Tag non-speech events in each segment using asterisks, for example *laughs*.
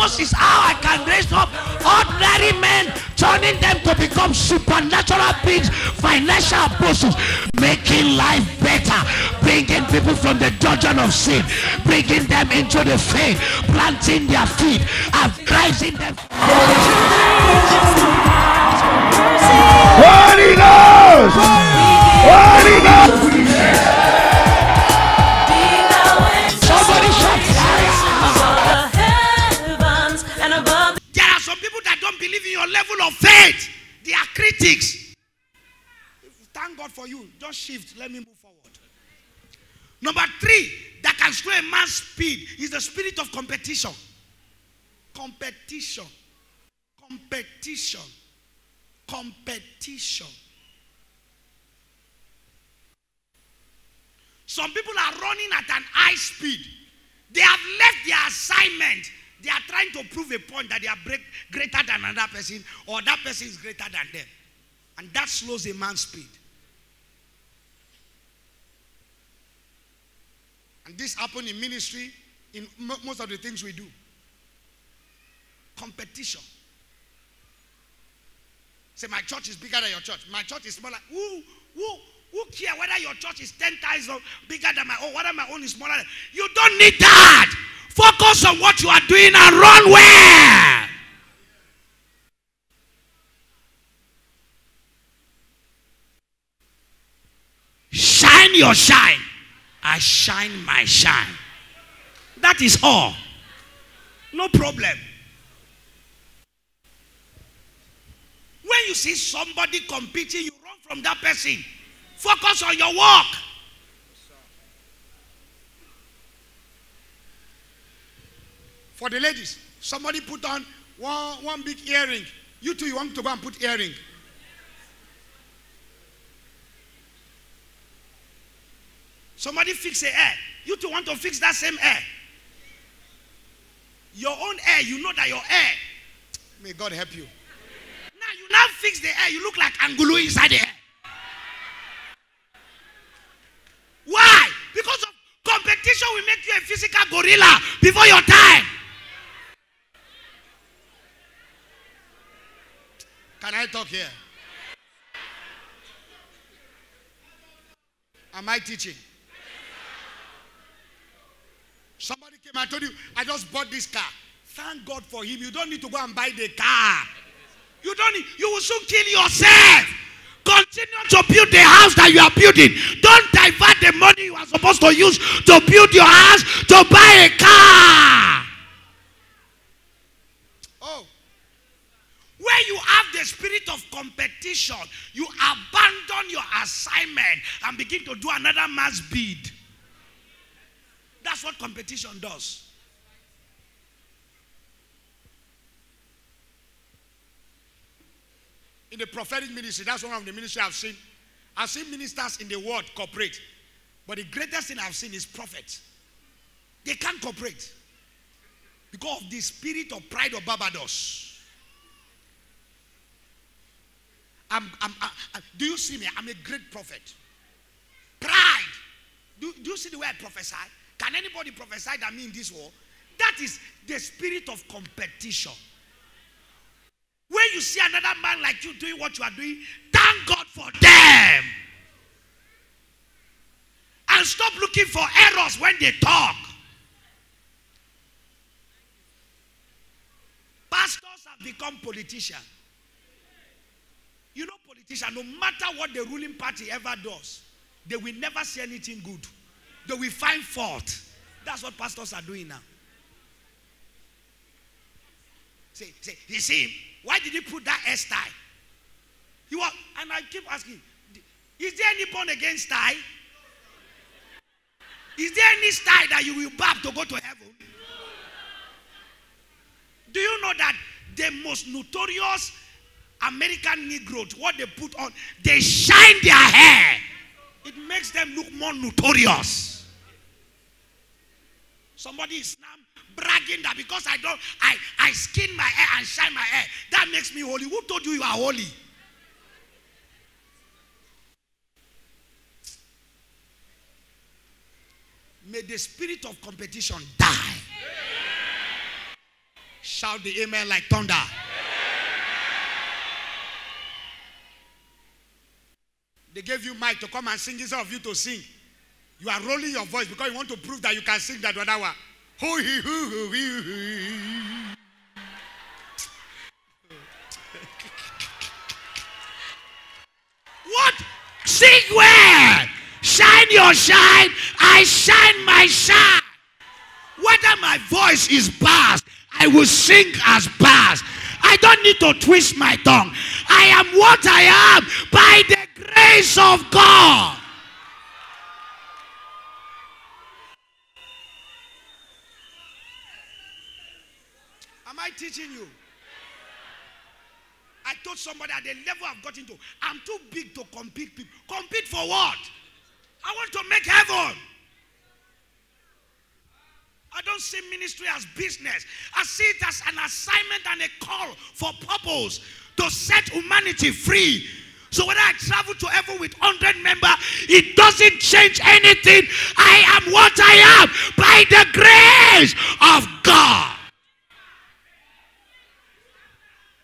purpose is how I can raise up ordinary men, turning them to become supernatural beings, financial apostles, making life better, bringing people from the dungeon of sin, bringing them into the faith, planting their feet, and rising them. Holy Ghost! Holy Ghost! Level of faith. They are critics. Thank God for you. Just shift. Let me move forward. Number three, that can slow a man's speed is the spirit of competition. Competition. Competition. Competition. Some people are running at an high speed. They have left their assignment. They are trying to prove a point that they are greater than another person or that person is greater than them. And that slows a man's speed. And this happen in ministry, in mo- most of the things we do. Competition. Say, my church is bigger than your church. My church is smaller. Who, who, who care whether your church is 10 times bigger than my own, whether my own is smaller? You don't need that. Focus on what you are doing and run well. Shine your shine. I shine my shine. That is all. No problem. When you see somebody competing, you run from that person. Focus on your work. For the ladies, somebody put on one, one big earring. You too, you want to go and put earring. Somebody fix a hair. You too want to fix that same hair. Your own hair, you know that your hair. May God help you. Now you now fix the hair. You look like Angulu inside the hair. Why? Because of competition will make you a physical gorilla before your time. Can I talk here? Am I teaching? Somebody came and told you, I just bought this car. Thank God for him. You don't need to go and buy the car. You don't need, you will soon kill yourself. Continue to build the house that you are building. Don't divert the money you are supposed to use to build your house to buy a car. Oh. You have the spirit of competition, you abandon your assignment and begin to do another man's bid. That's what competition does. In the prophetic ministry, that's one of the ministry I've seen. I've seen ministers in the world cooperate. But the greatest thing I've seen is prophets. They can't cooperate because of the spirit of pride of Barbados. I'm, I'm, I, I- do you see me? I'm a great prophet. Pride. Do, do you see the way I prophesy? Can anybody prophesy that me in this world? That is the spirit of competition. When you see another man like you doing what you are doing, thank God for them. And stop looking for errors when they talk. Pastors have become politicians. You know, politicians, no matter what the ruling party ever does, they will never see anything good. They will find fault. That's what pastors are doing now. Say, say, you see? Why did he put that hairstyle? He was, and I keep asking, is there any born again style? Is there any style that you will barb to go to heaven? Do you know that the most notorious American Negroes, what they put on, they shine their hair. It makes them look more notorious. Somebody is now bragging that because I don't, I, I skin my hair and shine my hair, that makes me holy. Who told you you are holy? May the spirit of competition die. Shout the amen like thunder. They gave you mic to come and sing instead of you to sing. You are rolling your voice because you want to prove that you can sing that one. What? Sing where? Shine your shine. I shine my shine. Whether my voice is bass, I will sing as bass. I don't need to twist my tongue. I am what I am by the grace of God. Am I teaching you? I told somebody at the level I've gotten to, I'm too big to compete. People. Compete for what? I want to make heaven. I don't see ministry as business. I see it as an assignment and a call for purpose to set humanity free. So when I travel to heaven with 100 members, it doesn't change anything. I am what I am by the grace of God.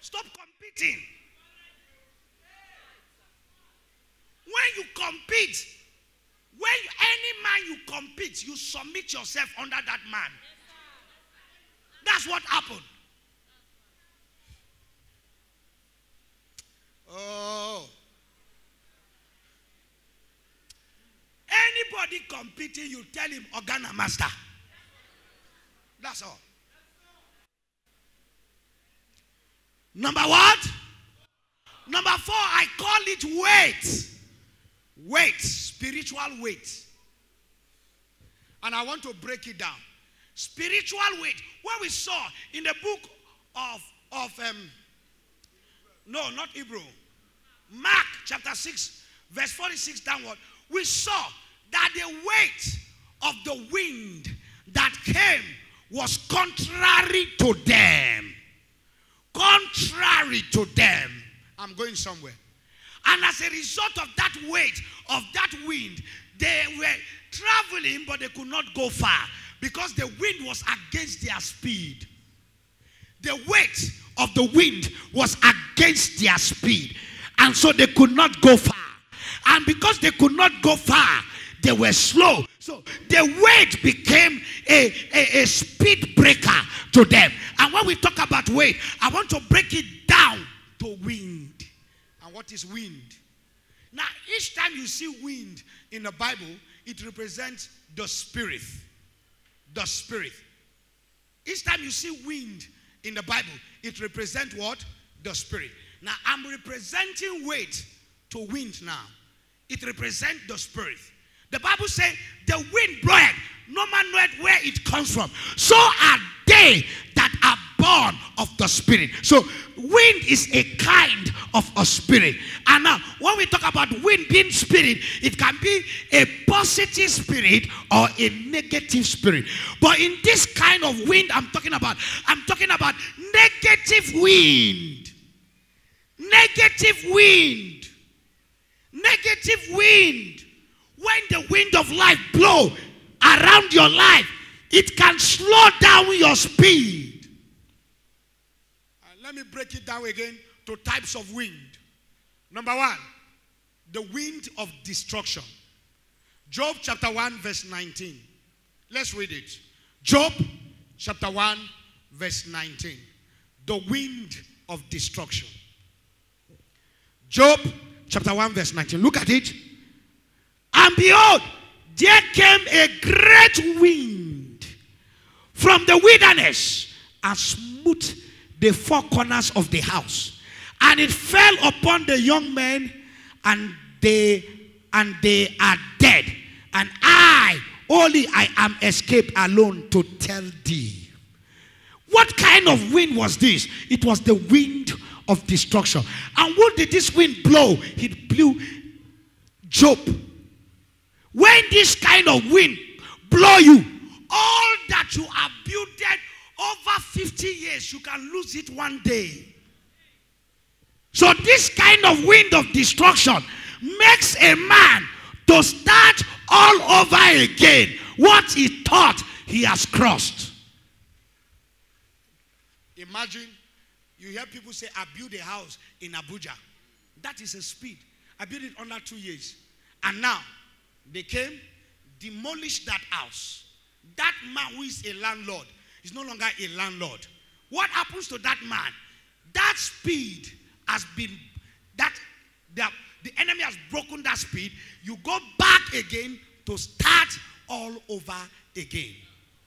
Stop competing. When you compete, when you, any man you compete, you submit yourself under that man. That's what happened. Oh. Anybody competing, you tell him organa master. That's all. Number what? Number four, I call it weight. Weight, spiritual weight. And I want to break it down. Spiritual weight. What we saw in the book of, of um, no, not Hebrew. Mark chapter 6, verse 46 downward. We saw that the weight of the wind that came was contrary to them. Contrary to them. I'm going somewhere. And as a result of that weight of that wind, they were traveling, but they could not go far because the wind was against their speed. The weight of the wind was against their speed. And so they could not go far. And because they could not go far, they were slow. So the weight became a, a, a speed breaker to them. And when we talk about weight, I want to break it down to wind. And what is wind? Now, each time you see wind in the Bible, it represents the spirit. The spirit. Each time you see wind in the Bible, it represents what? The spirit. Now, I'm representing weight to wind now. It represents the spirit. The Bible says the wind bloweth, no man knoweth where it comes from. So are they that are born of the spirit. So wind is a kind of a spirit. And now when we talk about wind being spirit, it can be a positive spirit or a negative spirit. But in this kind of wind I'm talking about, I'm talking about negative wind. Negative wind. Negative wind. When the wind of life blow around your life, it can slow down your speed. And let me break it down again to types of wind. Number one, the wind of destruction. Job chapter 1, verse 19. Let's read it. Job chapter 1, verse 19. The wind of destruction. Job chapter 1, verse 19. Look at it. And behold, there came a great wind from the wilderness and smote the four corners of the house. And it fell upon the young men, and they and they are dead. And I, only I am escaped alone to tell thee. What kind of wind was this? It was the wind of destruction. And what did this wind blow? It blew Job. When this kind of wind blow you, all that you have built over 50 years, you can lose it one day. So this kind of wind of destruction makes a man to start all over again what he thought he has crossed. Imagine you hear people say, I built a house in Abuja. That is a speed. I built it under two years. And now they came, demolished that house. That man who is a landlord is no longer a landlord. What happens to that man? That speed has been that the, the enemy has broken that speed. You go back again to start all over again.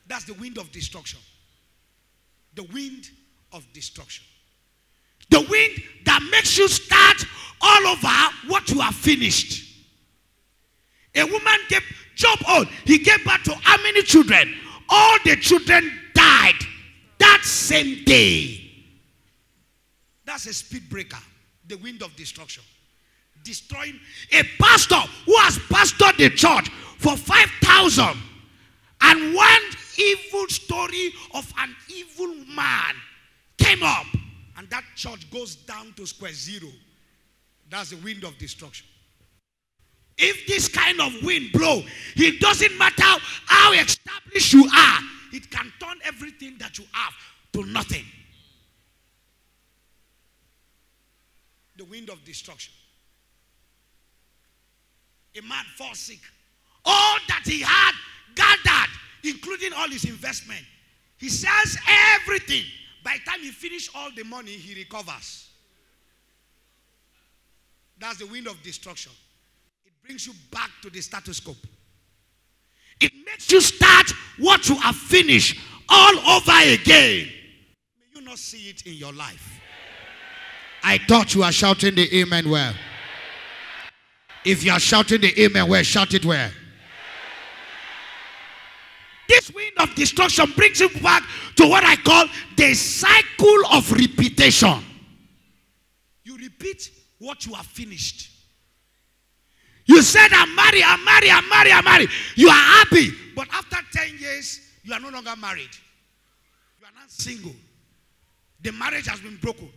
That's the wind of destruction. The wind of destruction. The wind that makes you start all over what you have finished. A woman gave Job on. He gave birth to how many children? All the children died that same day. That's a speed breaker. The wind of destruction. Destroying a pastor who has pastored the church for 5,000 and one evil story of an evil man came up and that church goes down to square zero. That's the wind of destruction. If this kind of wind blow, it doesn't matter how established you are, it can turn everything that you have to nothing. The wind of destruction. A man falls sick. All that he had gathered, including all his investment, he sells everything. By the time he finishes all the money, he recovers. That's the wind of destruction. It brings you back to the status quo. It makes you start what you have finished all over again. May you not see it in your life. I thought you were shouting the amen well. If you are shouting the amen well, shout it well. This wind of destruction brings you back to what I call the cycle of repetition. You repeat what you have finished. You said, I'm married, I'm married, I'm married, I'm married. You are happy. But after 10 years, you are no longer married. You are not single. The marriage has been broken.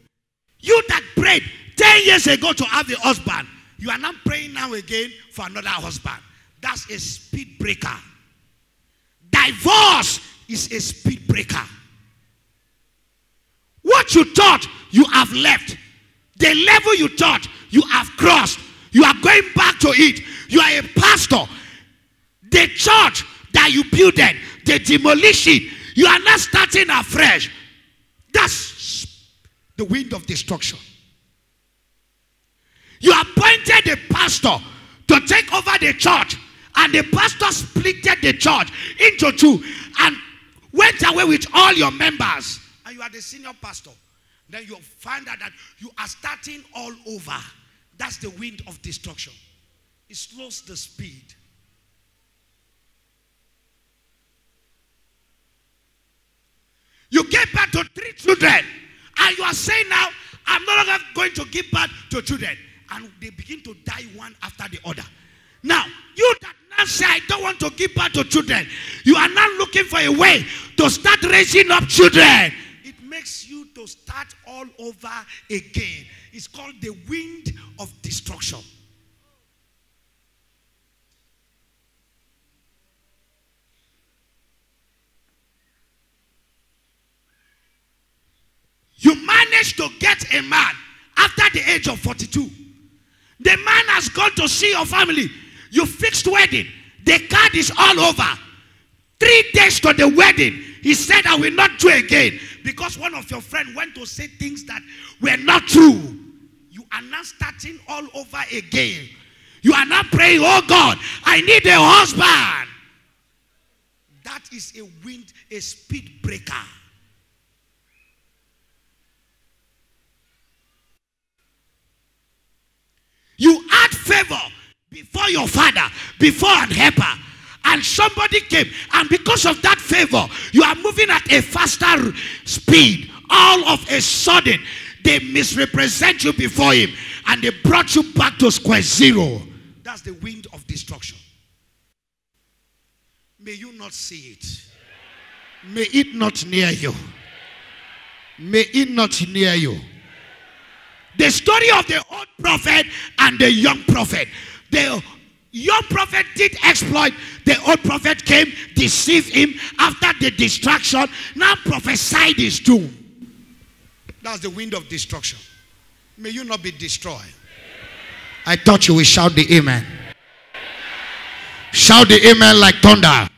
You that prayed 10 years ago to have a husband, you are not praying now again for another husband. That's a speed breaker. Divorce is a speed breaker. What you thought you have left, the level you thought you have crossed, you are going back to it. You are a pastor. The church that you built, the demolition. You are not starting afresh. That's the wind of destruction. You appointed a pastor to take over the church, and the pastor splitted the church into two and went away with all your members. And you are the senior pastor. Then you find out that you are starting all over. That's the wind of destruction. It slows the speed. You gave birth to three children, and you are saying now, I'm no longer going to give birth to children. And they begin to die one after the other. Now, you that now say, I don't want to give birth to children, you are not looking for a way to start raising up children. It makes you to start all over again. It's called the wind of destruction. You manage to get a man after the age of 42. The man has gone to see your family. You fixed wedding. The card is all over. Three days to the wedding. He said, I will not do again. Because one of your friends went to say things that were not true. You are now starting all over again. You are not praying, oh God, I need a husband. That is a wind, a speed breaker. You add favor before your father, before an helper. And somebody came, and because of that favor, you are moving at a faster speed. All of a sudden, they misrepresent you before him, and they brought you back to square zero. That's the wind of destruction. May you not see it. May it not near you. May it not near you. The story of the old prophet and the young prophet. The young prophet did exploit. The old prophet came, deceived him after the destruction. Now prophesied his doom. That's the wind of destruction. May you not be destroyed. I thought you will shout the amen. Shout the amen like thunder.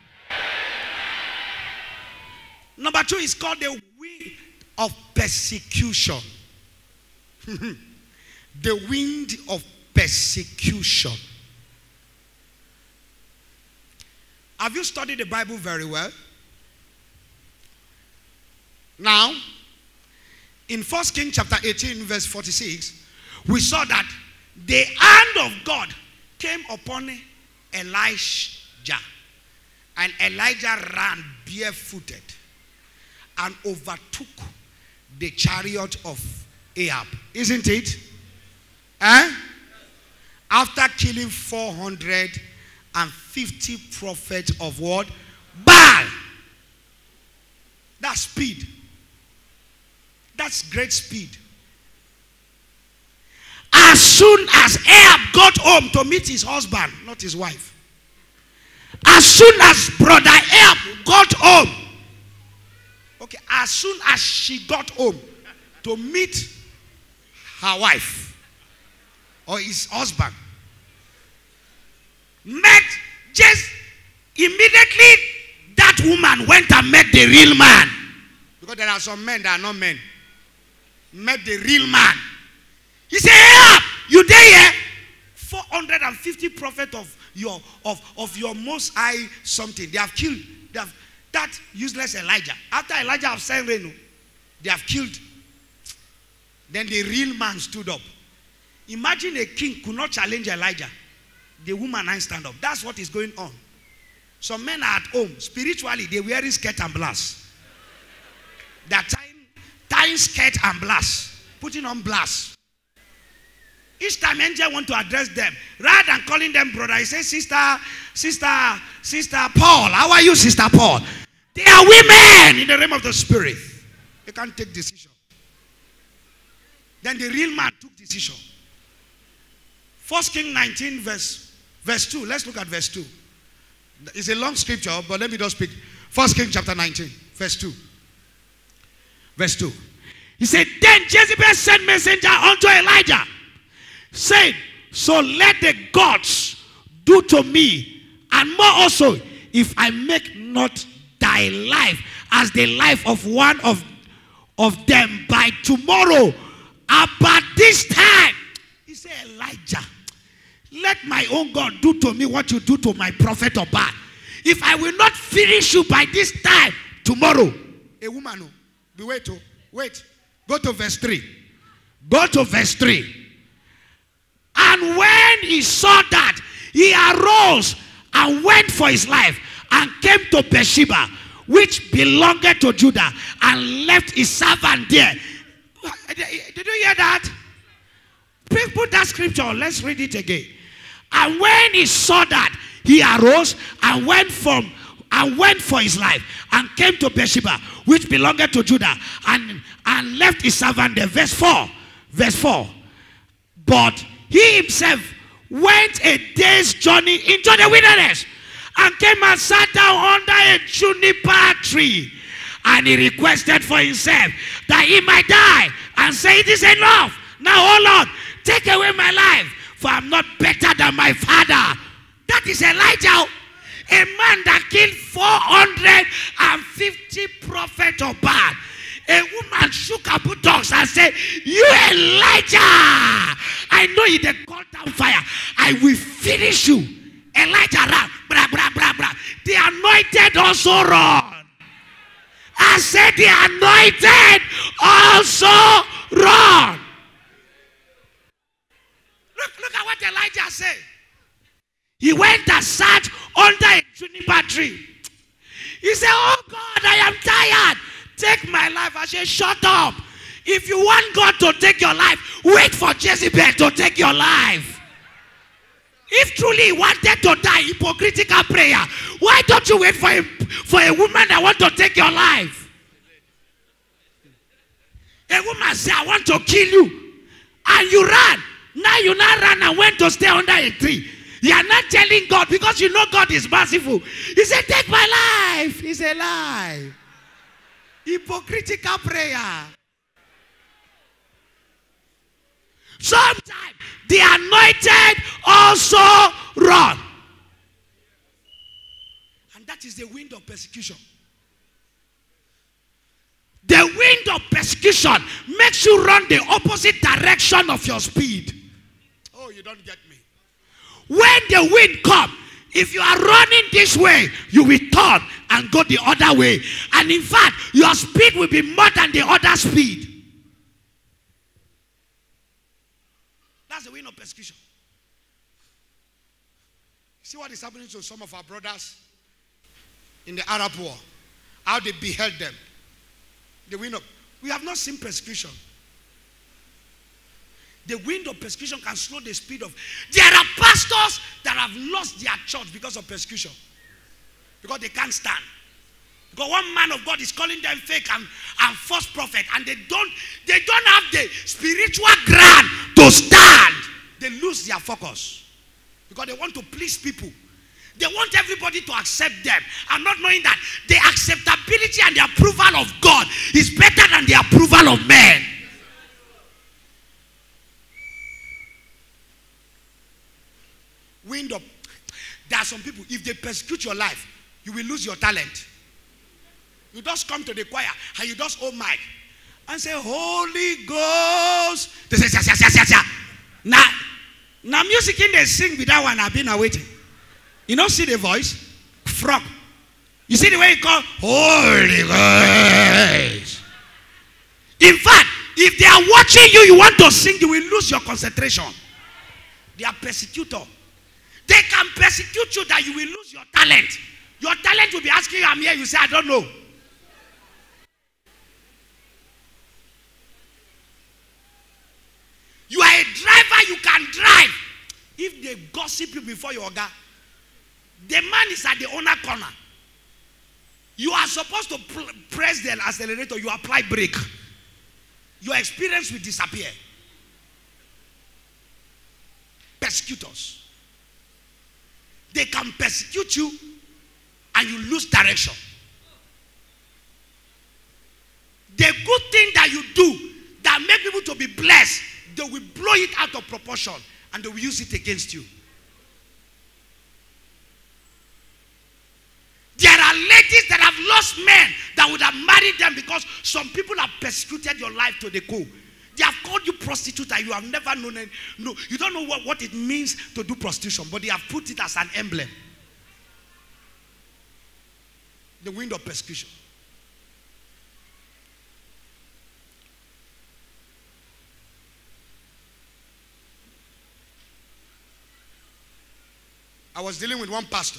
Number two is called the wind of persecution. *laughs* the wind of persecution. Have you studied the Bible very well? Now, in First King chapter 18, verse 46, we saw that the hand of God came upon Elijah. And Elijah ran barefooted and overtook the chariot of Ahab. Isn't it? Eh? After killing 450 prophets of what? Baal. That's speed. That's great speed. As soon as Ahab got home to meet his husband, not his wife, as soon as brother Ahab got home, okay, as soon as she got home to meet her wife or his husband, met just immediately that woman went and met the real man. Because there are some men that are not men. Met the real man. He said, Hey, ah, you there here? 450 prophets of your of, of your most high something. They have killed. They have that useless Elijah. After Elijah have sent rain, oh, they have killed. Then the real man stood up. Imagine a king could not challenge Elijah. The woman and stand up. That's what is going on. Some men are at home. Spiritually, they wearing skirt and blast. They're tying, tying skirt and blast. Putting on blast. Each time angel want to address them, rather than calling them brother, he says, Sister, Sister, Sister Paul. How are you, Sister Paul? They are women in the realm of the spirit. They can't take decision. Then the real man took decision. First King 19, verse, verse 2. Let's look at verse 2. It's a long scripture, but let me just speak. First King chapter 19, verse 2. Verse 2. He said, Then Jezebel sent messenger unto Elijah, saying, So let the gods do to me, and more also, if I make not thy life as the life of one of, of them by tomorrow, about this time. He said, Elijah, let my own God do to me what you do to my prophet or bad. If I will not finish you by this time, tomorrow, a woman, oh, be wait, oh, wait. Go to verse 3. Go to verse 3. And when he saw that, he arose and went for his life and came to Beersheba, which belonged to Judah, and left his servant there. Did you hear that? Please put that scripture. Let's read it again. And when he saw that, he arose and went from and went for his life and came to Beersheba, which belonged to Judah, and, and left his servant there. Verse 4. Verse 4. But he himself went a day's journey into the wilderness and came and sat down under a juniper tree. And he requested for himself that he might die and say, It is enough. Now, oh Lord, take away my life, for I'm not better than my father. That is Elijah, a man that killed 450 prophets of Baal. A woman shook her buttocks and said, You Elijah, I know you the call down fire. I will finish you. Elijah ran, bra, bra, bra, bra. The anointed also run. I said, The anointed also run. Look, look at what Elijah said. He went and sat under a juniper tree. He said, Oh God, I am tired. Take my life. I said, Shut up. If you want God to take your life, wait for Jezebel to take your life. If truly you wanted to die, hypocritical prayer, why don't you wait for a, for a woman that want to take your life? A woman say, I want to kill you. And you ran. Now you now ran and went to stay under a tree. You are not telling God because you know God is merciful. He said, Take my life. He's alive. Hypocritical prayer. Sometimes the anointed also run. And that is the wind of persecution. The wind of persecution makes you run the opposite direction of your speed. You don't get me. When the wind comes, if you are running this way, you will turn and go the other way. And in fact, your speed will be more than the other speed. That's the wind of persecution. See what is happening to some of our brothers in the Arab war? How they beheld them. The wind of we have not seen persecution. The wind of persecution can slow the speed of. There are pastors that have lost their church because of persecution. Because they can't stand. Because one man of God is calling them fake and, and false prophet, and they don't they don't have the spiritual ground to stand. They lose their focus because they want to please people. They want everybody to accept them and not knowing that the acceptability and the approval of God is better than the approval of men. Wind up. There are some people, if they persecute your life, you will lose your talent. You just come to the choir and you just hold mic and say, Holy Ghost. They say, yes, yes, yes, yes, yes. Now, now music in they sing with that one, I've been awaiting. You don't see the voice? Frog. You see the way he call Holy Ghost. In fact, if they are watching you, you want to sing, you will lose your concentration. They are persecutor. They can persecute you that you will lose your talent. Your talent will be asking you, I'm here. You say, I don't know. You are a driver, you can drive. If they gossip you before your guy, the man is at the owner corner. You are supposed to pr- press the accelerator, you apply brake. Your experience will disappear. Persecutors. They can persecute you and you lose direction. The good thing that you do that make people to be blessed, they will blow it out of proportion and they will use it against you. There are ladies that have lost men that would have married them because some people have persecuted your life to the core. They have called you prostitute and you have never known it. No, you don't know what, what it means to do prostitution, but they have put it as an emblem. The wind of persecution. I was dealing with one pastor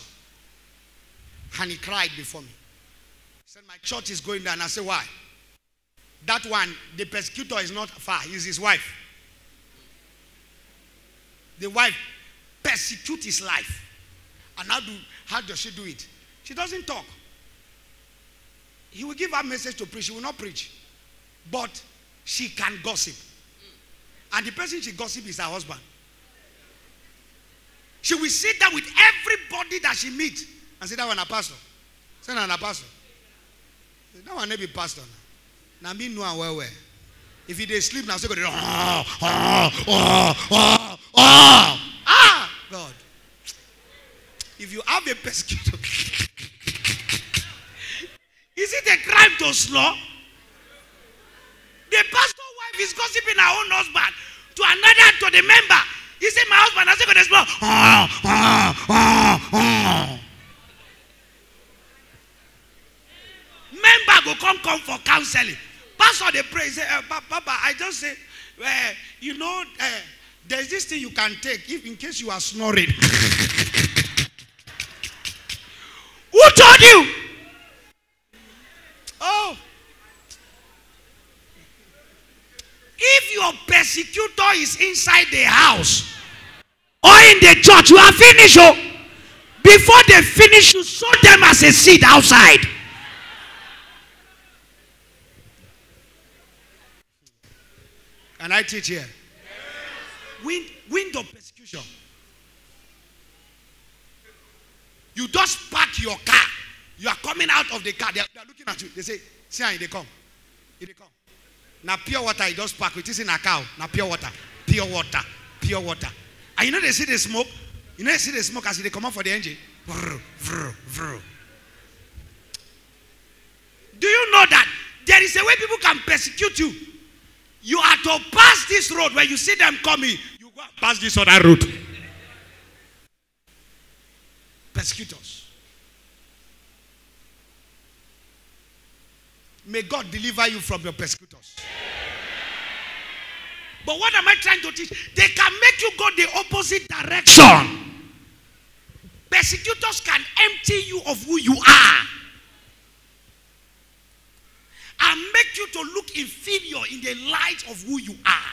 and he cried before me. He said, My church is going down. I said, Why? That one, the persecutor is not far, he's his wife. The wife persecute his life. And how do how does she do it? She doesn't talk. He will give her message to preach. She will not preach. But she can gossip. And the person she gossip is her husband. She will sit down with everybody that she meets and say, That one a pastor. Say, That one a pastor. That one may be pastor. Now, me know am well, well. If he dey sleep now, say, go dey, oh, oh, oh, oh, oh. Ah, God. If you have a persecutor, *laughs* is it a crime to snore? The pastor wife is gossiping her own husband to another, to the member. He said, My husband, I said, go dey snore. Oh, oh, oh, oh. member go come come for counseling pastor dey pray say uh, papa i just say uh, you know uh, there's this thing you can take if in case you are snoring. Who told you? Oh. If your persecutor is inside the house or in the church you are finished oh. Before they finish you sow them as a seed outside Can I teach here? Wind, wind of persecution. You just park your car. You are coming out of the car. They are, they are looking at you. They say, see how they come. Here they come. Now pure water, you just park. It is in a cow. Now pure water. pure water, pure water. And you know they see the smoke? You know they see the smoke as they come out for the engine? Vrr, vrr, vrr. Do you know that there is a way people can persecute you? You are to pass this road when you see them coming. You go pass this other road. Persecutors. May God deliver you from your persecutors. But what am I trying to teach? They can make you go the opposite direction. Persecutors can empty you of who you are and make you to look inferior in the light of who you are.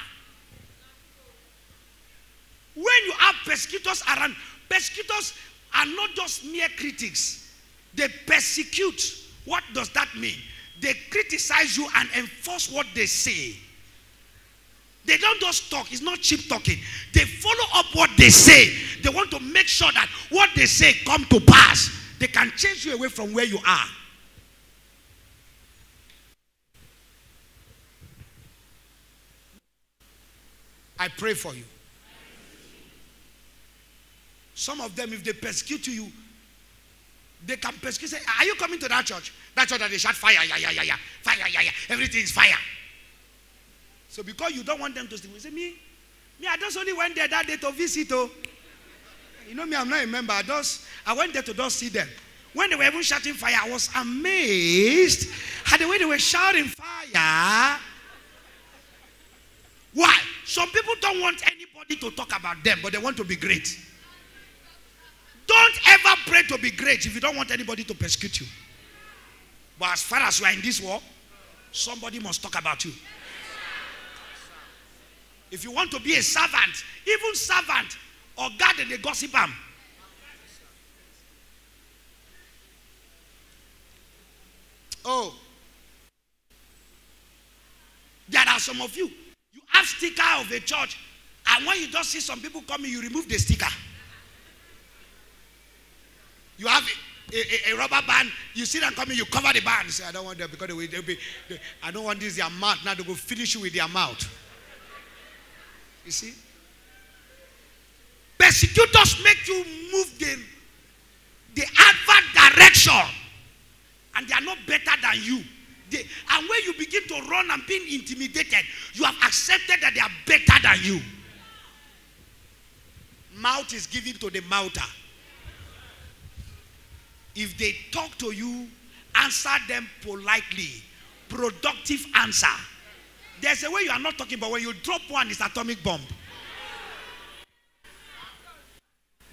When you have persecutors around, persecutors are not just mere critics, they persecute. What does that mean? They criticize you and enforce what they say. They don't just talk, it's not cheap talking. They follow up what they say. They want to make sure that what they say come to pass. They can change you away from where you are. I pray for you. Some of them, if they persecute you, they can persecute. Say, are you coming to that church? That church that they shout fire, yeah, yeah, yeah, yeah, fire, yeah, yeah. Everything is fire. So because you don't want them to you say, me, me, I just only went there that day to visit. Oh, you know me, I'm not a member. I just, I went there to just see them. When they were even shouting fire, I was amazed at the way they were shouting fire. Why? Some people don't want anybody to talk about them, but they want to be great. Don't ever pray to be great if you don't want anybody to persecute you. But as far as you are in this world, somebody must talk about you. If you want to be a servant, even servant or God and they gossip am. Oh. There are some of you. Have sticker of a church, and when you just see some people coming, you remove the sticker. You have a, a, a rubber band, you see them coming, you cover the band. You say, I don't want them because they will, be, they, I don't want this their mouth. Now they go finish you with their mouth. You see? Persecutors make you move the, the advert direction. And they are not better than you. They, and when you begin to run and being intimidated, you have accepted that they are better than you. Mouth is given to the mouther. If they talk to you, answer them politely. Productive answer. There's a way you are not talking, but when you drop one, it's atomic bomb.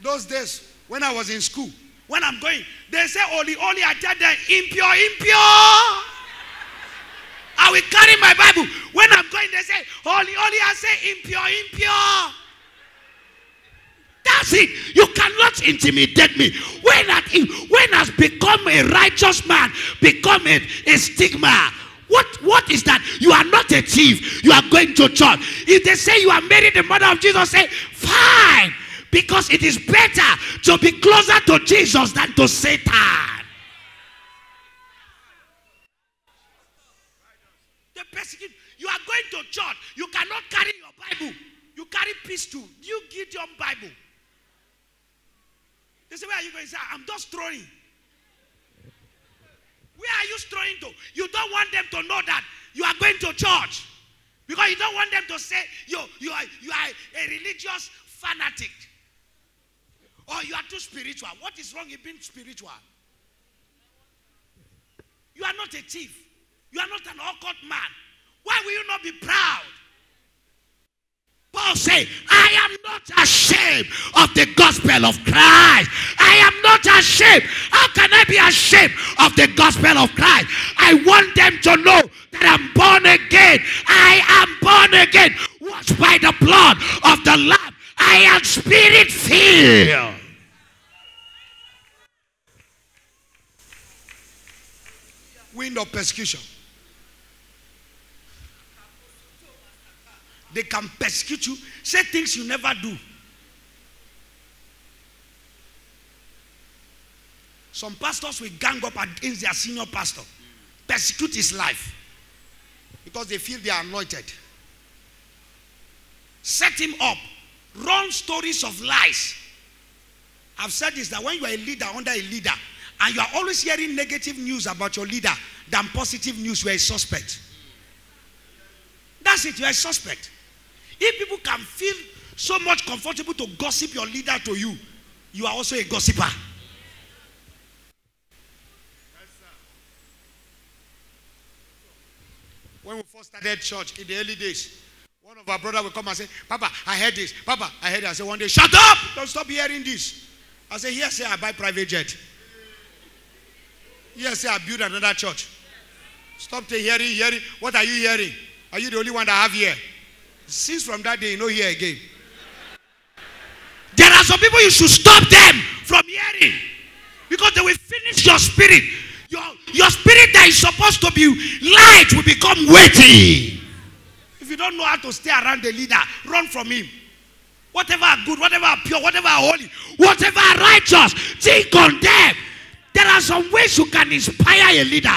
Those days, when I was in school, when I'm going, they say, Oli, Oli, I tell them, impure, impure. I will carry my Bible. When I'm going, they say, Holy, holy, I say, impure, impure. That's it. You cannot intimidate me. When, when has become a righteous man, become a, a stigma. What, what is that? You are not a thief. You are going to church. If they say you are married the mother of Jesus, say, fine. Because it is better to be closer to Jesus than to Satan. Persecute. You are going to church. You cannot carry your Bible. You carry pistol. You give your Bible. They say, Where are you going? Say, I'm just throwing. Where are you throwing to? You don't want them to know that you are going to church. Because you don't want them to say you, you, are, you are a religious fanatic. Or you are too spiritual. What is wrong in being spiritual? You are not a thief. You are not an awkward man. Why will you not be proud? Paul said, I am not ashamed of the gospel of Christ. I am not ashamed. How can I be ashamed of the gospel of Christ? I want them to know that I'm born again. I am born again. Washed by the blood of the Lamb. I am spirit filled. Wind of persecution. They can persecute you, say things you never do. Some pastors will gang up against their senior pastor, persecute his life because they feel they are anointed. set him up, run stories of lies. I've said this that when you are a leader under a leader and you are always hearing negative news about your leader than positive news, you are a suspect. That's it, you are a suspect. If people can feel so much comfortable to gossip your leader to you, you are also a gossiper. When we first started church in the early days, one of our brothers will come and say, Papa, I heard this. Papa, I heard it. I said one day, shut up! Don't stop hearing this. I say, here say I buy private jet. Here say I build another church. Stop the hearing, hearing. What are you hearing? Are you the only one that have here? Since from that day, you know here again. There are some people you should stop them from hearing because they will finish your spirit. Your, your spirit that is supposed to be light will become weighty. If you don't know how to stay around the leader, run from him. Whatever good, whatever pure, whatever holy, whatever righteous, think on them. There are some ways you can inspire a leader.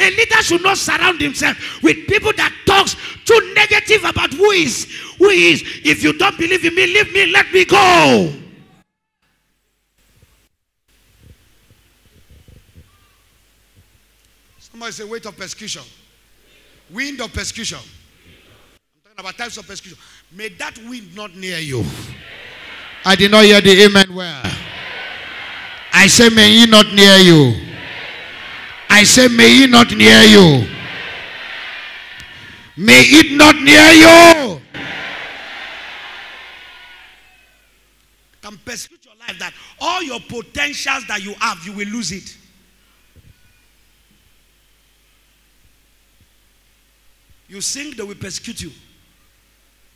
A leader should not surround himself with people that talks too negative about who is. Who is. If you don't believe in me, leave me, let me go. Somebody say weight of persecution. Wind of persecution. I'm talking about types of persecution. May that wind not near you. I did not hear the amen well. I say, may he not near you. I say, may he not near you. May it not near you. Can persecute your life that all your potentials that you have, you will lose it. You sing, they will persecute you.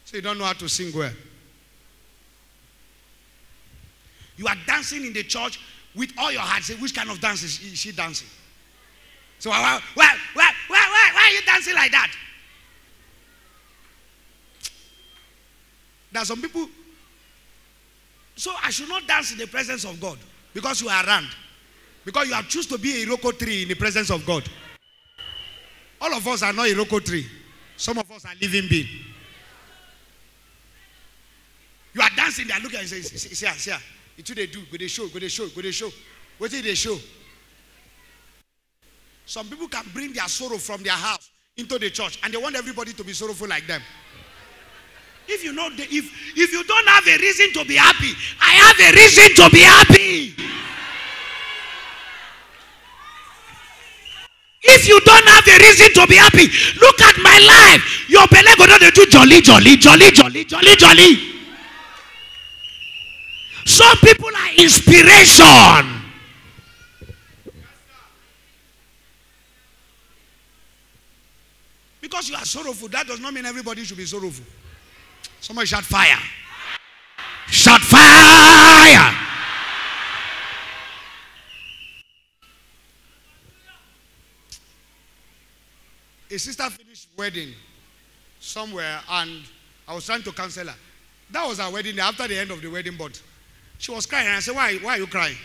So you don't know how to sing well. You are dancing in the church with all your heart. Say, which kind of dance is she dancing? So why, why, why, why, why, are you dancing like that? There are some people. So I should not dance in the presence of God because you are around. Because you have choose to be a Iroko tree in the presence of God. All of us are not a Iroko tree. Some of us are living being. You are dancing, they are looking and say, see, see, see, see, it's what they do, go they show, go they show, go they show. What did they show? Some people can bring their sorrow from their house into the church and they want everybody to be sorrowful like them. If you know the, if if you don't have a reason to be happy, I have a reason to be happy. If you don't have a reason to be happy, look at my life. Your belly go down do jolly, jolly, jolly, jolly, jolly, jolly. Some people are inspiration. Because you are sorrowful, that does not mean everybody should be sorrowful. Somebody shout fire. Shot fire. A sister finished wedding somewhere and I was trying to cancel her. That was her wedding day after the end of the wedding, but she was crying. I said, Why, why are you crying?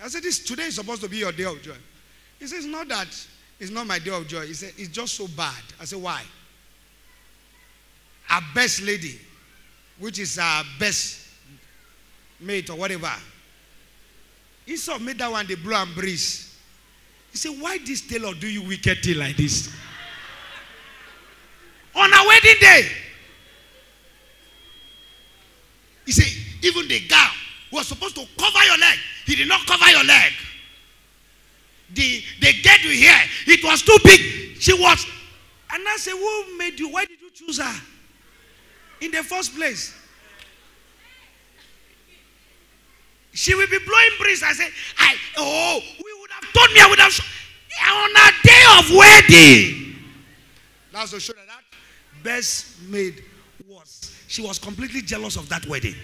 I said, This today is supposed to be your day of joy. He says, "It's Not that it's not my day of joy. He said, It's just so bad. I said, Why? Our best lady, which is our best mate or whatever, Esau made that one the blow and breeze. He said, Why this tailor do you wicked thing like this? On our wedding day. He said, Even the gown was supposed to cover your leg. He did not cover your leg. The the girdle here, it was too big. She was. And I said, Who made you? Why did you choose her? In the first place. She will be blowing breeze. I said, I oh, we would have told me I would have on a day of wedding. That's to show that best maid was she was completely jealous of that wedding.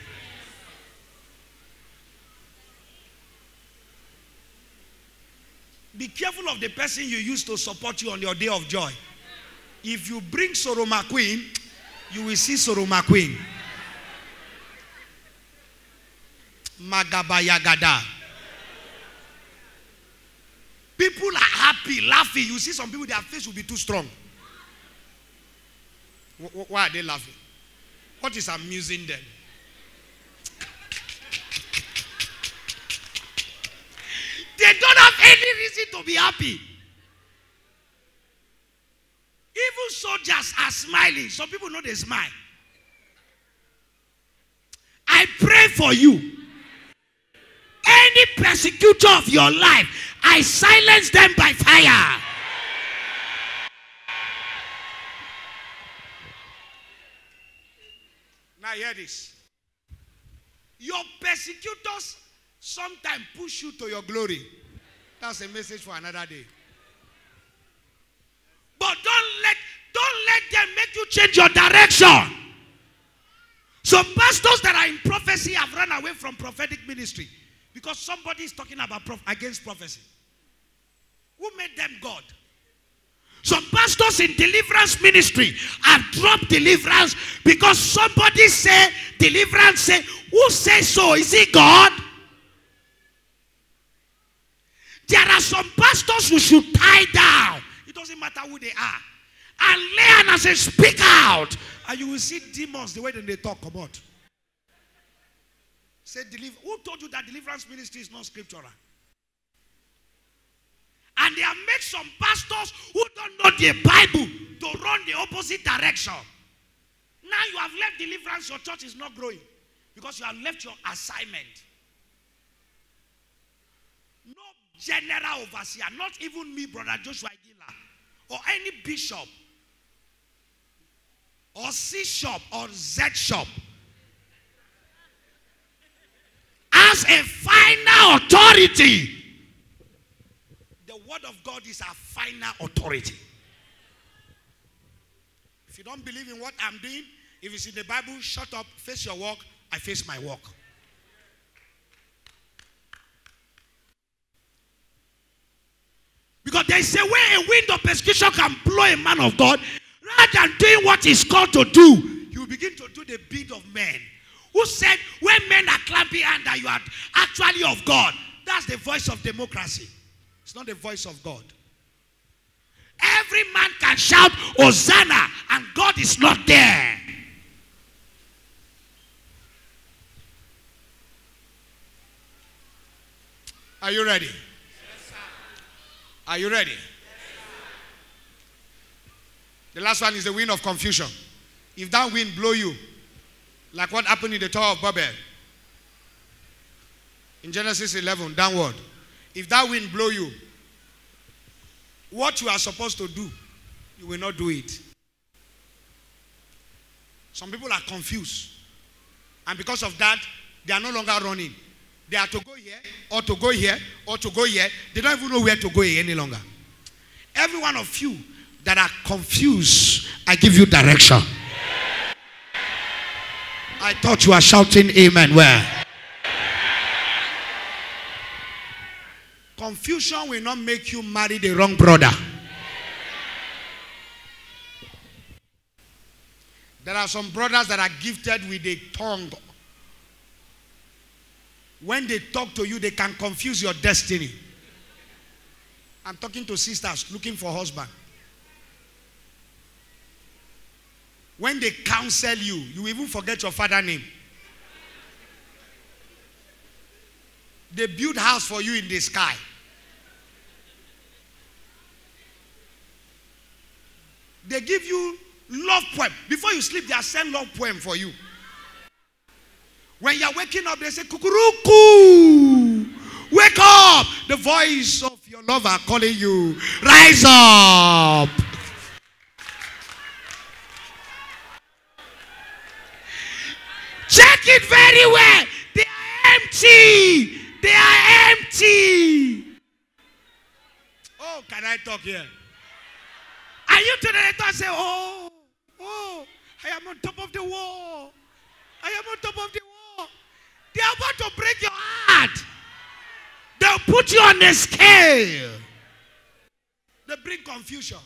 Be careful of the person you use to support you on your day of joy. If you bring Soroma Queen, you will see Sorrow McQueen. Magabayagada. People are happy, laughing. You see some people, their face will be too strong. Wh- wh- Why are they laughing? What is amusing them? They don't have any reason to be happy. Even soldiers are smiling. Some people know they smile. I pray for you. Any persecutor of your life, I silence them by fire. Now, hear this. Your persecutors sometimes push you to your glory. That's a message for another day. But don't let don't let them make you change your direction. Some pastors that are in prophecy have run away from prophetic ministry because somebody is talking about prof- against prophecy. Who made them God? Some pastors in deliverance ministry have dropped deliverance because somebody say deliverance say who says so? Is he God? There are some pastors who should tie down. It doesn't matter who they are. And learn and say, speak out. And you will see demons the way that they talk about. Say, deliver. Who told you that deliverance ministry is not scriptural? And they have made some pastors who don't know the Bible to run the opposite direction. Now you have left deliverance, your church is not growing because you have left your assignment. No general overseer, not even me, brother Joshua Iginla, or any bishop, or C shop, or Z shop, as a final authority. The word of God is our final authority. If you don't believe in what I'm doing, if it's in the Bible, shut up, face your work, I face my work. Because there is a way a wind of persecution can blow a man of God. Rather than doing what he's called to do, you begin to do the bid of men. Who said, when men are clapping that you are actually of God? That's the voice of democracy. It's not the voice of God. Every man can shout Hosanna, and God is not there. Are you ready? Are you ready? the last one is the wind of confusion. If that wind blow you, like what happened in the Tower of Babel, in Genesis 11, downward. If that wind blow you, what you are supposed to do, you will not do it. Some people are confused. And because of that, they are no longer running. They are to go here, or to go here, or to go here. They don't even know where to go any longer. Every one of you that are confused, I give you direction. I thought you were shouting amen. Where? Confusion will not make you marry the wrong brother. There are some brothers that are gifted with a tongue. When they talk to you, they can confuse your destiny. I'm talking to sisters looking for husband. When they counsel you, you even forget your father name. They build house for you in the sky. They give you love poem. Before you sleep, they send love poem for you. When you're waking up, they say, Kukuruku. Wake up. The voice of your lover calling you. Rise up. Check it very well. They are empty. They are empty. Oh, can I talk here? Are you to the left say, Oh, oh, I am on top of the wall. I am on top of the. They are about to break your heart. They'll put you on a scale. They bring confusion.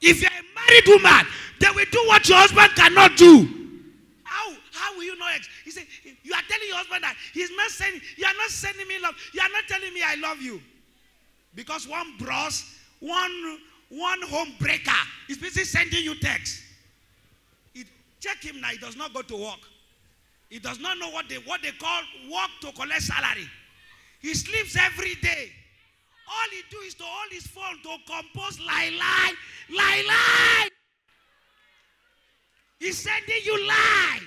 If you're a married woman, they will do what your husband cannot do. How? How will you know it? He said, You are telling your husband that he's not sending, you are not sending me love. You are not telling me I love you. Because one bros, one one home breaker is busy sending you text. Check him now. He does not go to work. He does not know what they what they call work to collect salary. He sleeps every day. All he do is to hold his phone to compose lie lie lie lie. He's sending you lie.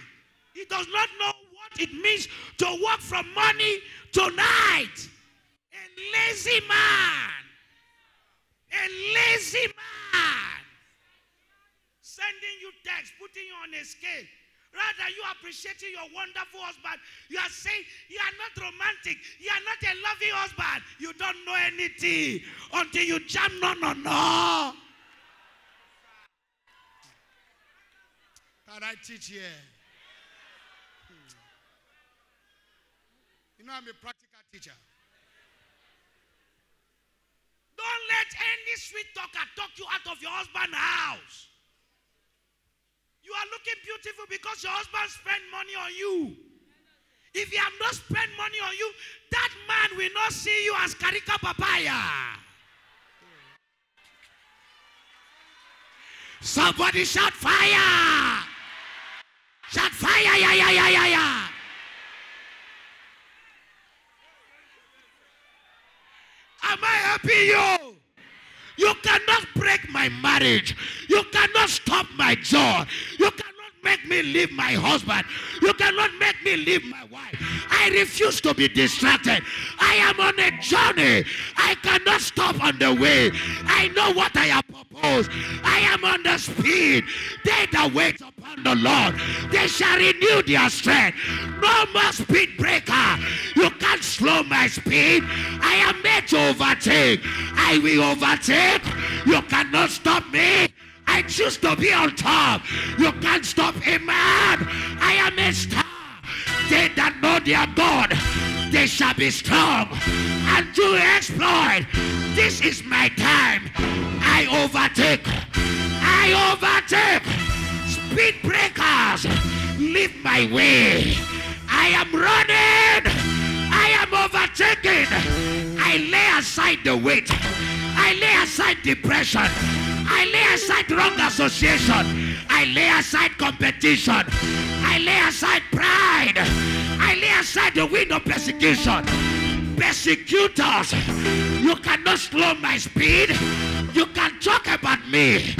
He does not know what it means to work from morning to night. A lazy man. A lazy man. Sending you text, putting you on a scale. Rather, you appreciating your wonderful husband. You are saying you are not romantic. You are not a loving husband. You don't know anything until you jam no no no. Can I teach here? Hmm. You know, I'm a practical teacher. Don't let any sweet talker talk you out of your husband's house. You are looking beautiful because your husband spent money on you. If he have not spent money on you, that man will not see you as Karika Papaya. Somebody shout fire! Shout fire! Yeah, yeah, yeah, yeah, yeah. Am I helping you? You cannot break my marriage. You cannot stop my joy. You cannot make me leave my husband. You cannot make me leave my wife. I refuse to be distracted. I am on a journey. I cannot stop on the way. I know what I have proposed. I am on the speed. They that wait upon the Lord, they shall renew their strength. No more speed breaker. You can't slow my speed. I am made to overtake. I will overtake. You cannot stop me. I choose to be on top. You can't stop a man. I am a star. They that know their God, they shall be strong and do exploit. This is my time. I overtake. I overtake. Speed breakers, leave my way. I am running. Overtaking. I lay aside the weight. I lay aside depression. I lay aside wrong association. I lay aside competition. I lay aside pride. I lay aside the wind of persecution. Persecutors, you cannot slow my speed. You can talk about me,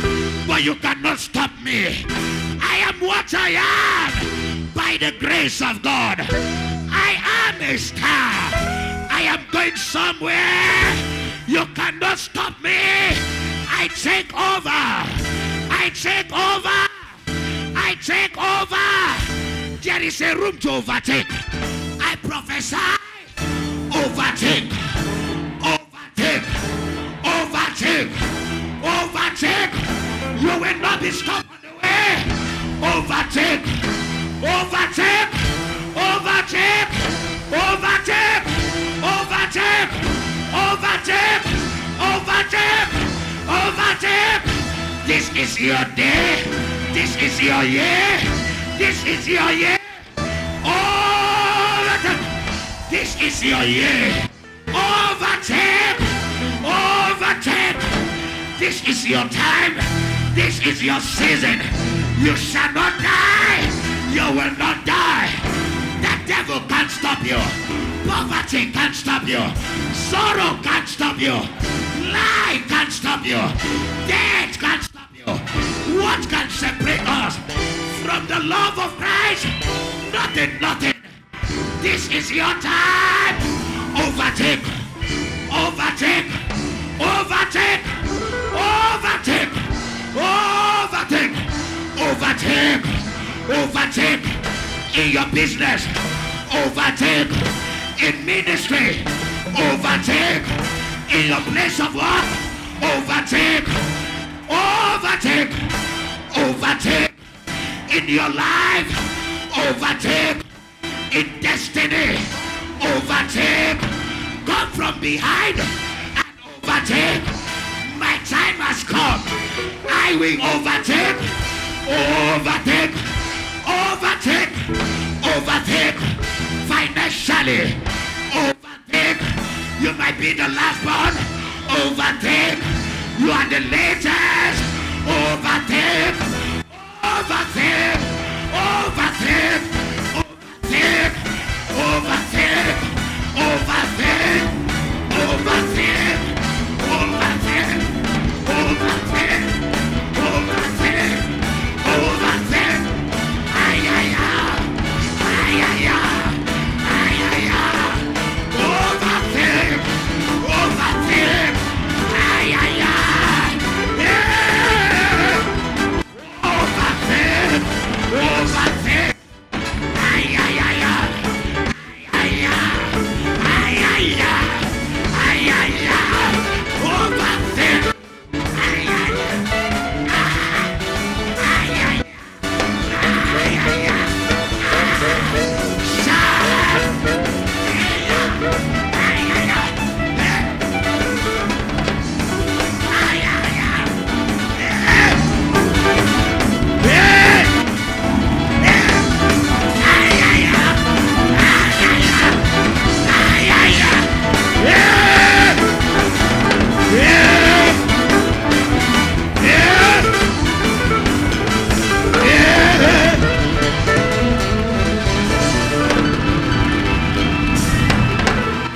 but you cannot stop me. I am what I am by the grace of God. I am a star. I am going somewhere. You cannot stop me. I take over. I take over. I take over. There is a room to overtake. I prophesy. Overtake. Overtake. Overtake. Overtake. You will not be stopped on the way. Overtake. Overtake. Overtake. Overtake. Overtake. Overtake. Overtake. Overtake. This is your day. This is your year. This is your year. Overtake. This is your year. Overtake. Overtake. This is your time. This is your season. You shall not die. You will not die. Devil can't stop you. Poverty can't stop you. Sorrow can't stop you. Lie can't stop you. Death can't stop you. What can separate us from the love of Christ? Nothing, nothing. This is your time. Overtake. Overtake. Overtake. Overtake. Overtake. Overtake. Overtake. In your business. Overtake. In ministry. Overtake. In your place of work. Overtake. Overtake. Overtake. In your life. Overtake in destiny. Overtake. Come from behind and overtake. My time has come. I will overtake. Overtake. Overtake. Overtake. Financially. Overtake. You might be the last one. Overtake. You are the latest. Overtake.